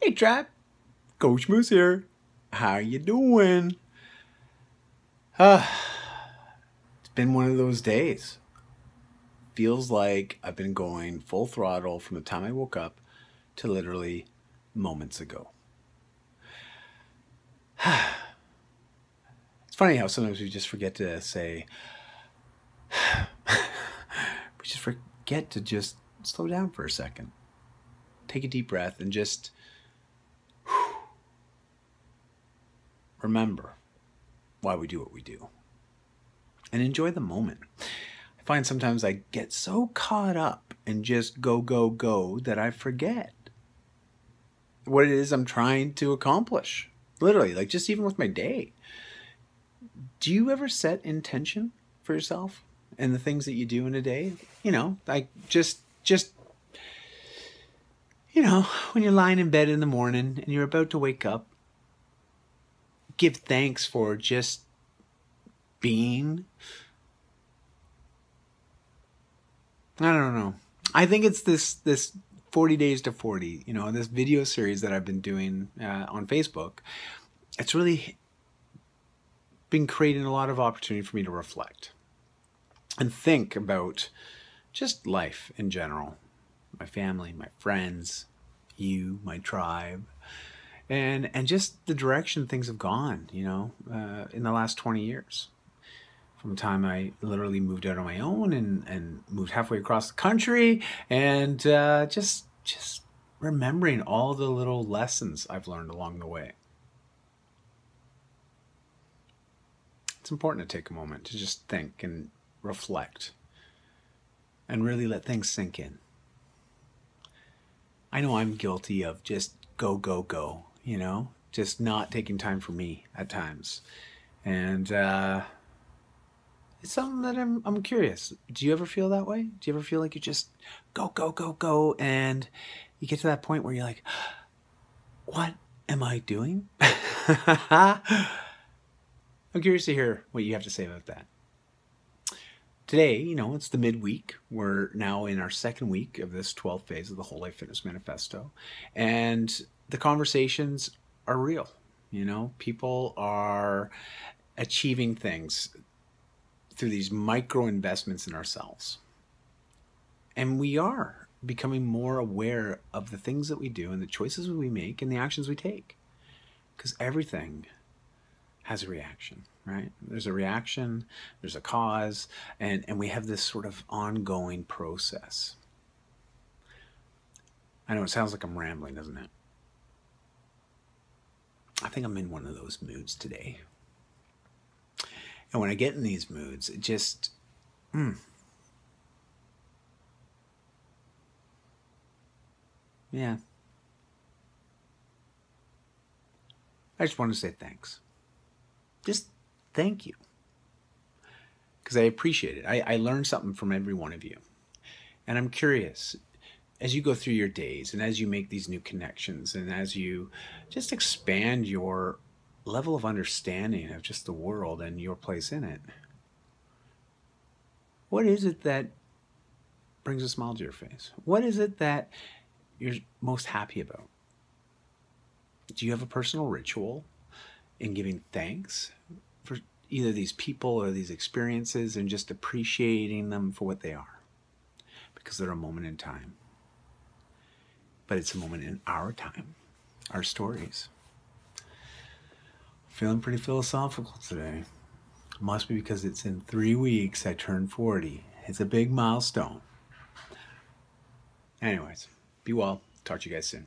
Hey, Trap. Coach Moose here. How you doing? Uh, it's been one of those days. Feels like I've been going full throttle from the time I woke up to literally moments ago. it's funny how sometimes we just forget to say, we just forget to just slow down for a second. Take a deep breath and just remember why we do what we do and enjoy the moment. I find sometimes I get so caught up and just go, go, go that I forget what it is I'm trying to accomplish. Literally, like just even with my day. Do you ever set intention for yourself and the things that you do in a day? You know, like just, just, you know, when you're lying in bed in the morning and you're about to wake up, give thanks for just being. I don't know. I think it's this this 40 days to 40, you know, this video series that I've been doing uh, on Facebook. It's really been creating a lot of opportunity for me to reflect and think about just life in general, my family, my friends, you, my tribe, and and just the direction things have gone, you know, uh, in the last 20 years. From the time I literally moved out on my own and, and moved halfway across the country, and uh, just just remembering all the little lessons I've learned along the way. It's important to take a moment to just think and reflect and really let things sink in. I know I'm guilty of just go, go, go you know, just not taking time for me at times. And uh, it's something that I'm, I'm curious. Do you ever feel that way? Do you ever feel like you just go, go, go, go, and you get to that point where you're like, what am I doing? I'm curious to hear what you have to say about that. Today, you know, it's the midweek. We're now in our second week of this 12th phase of the Whole Life Fitness Manifesto. And the conversations are real. You know, people are achieving things through these micro investments in ourselves. And we are becoming more aware of the things that we do and the choices we make and the actions we take. Because everything has a reaction, right? There's a reaction, there's a cause, and, and we have this sort of ongoing process. I know it sounds like I'm rambling, doesn't it? I think I'm in one of those moods today. And when I get in these moods, it just, mm, yeah. I just want to say thanks. Just thank you. Because I appreciate it. I, I learned something from every one of you. And I'm curious as you go through your days and as you make these new connections and as you just expand your level of understanding of just the world and your place in it, what is it that brings a smile to your face? What is it that you're most happy about? Do you have a personal ritual in giving thanks for either these people or these experiences and just appreciating them for what they are? Because they're a moment in time but it's a moment in our time, our stories. Feeling pretty philosophical today. Must be because it's in three weeks I turn 40. It's a big milestone. Anyways, be well. Talk to you guys soon.